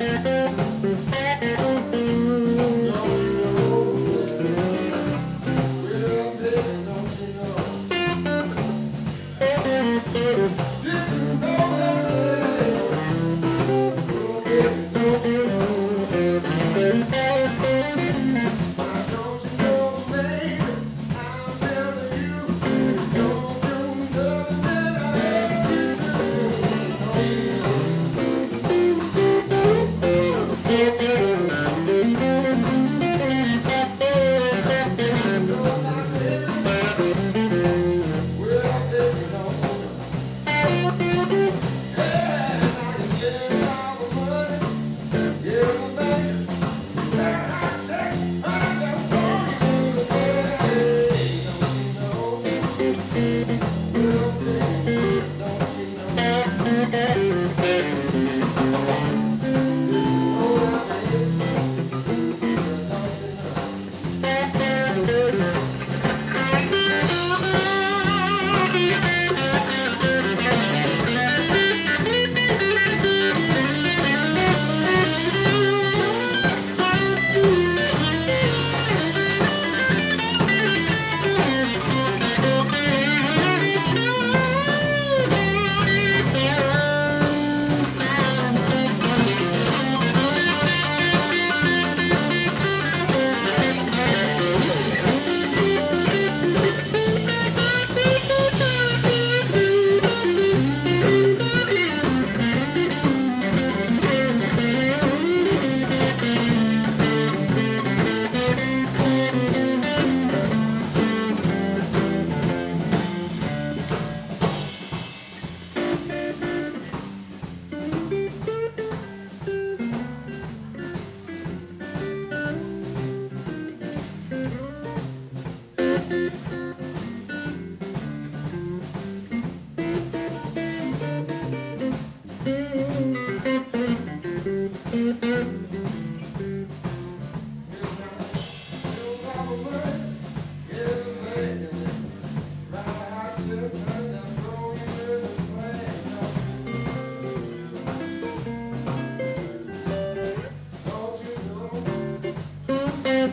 Mm-hmm.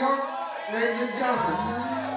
York, ladies and gentlemen.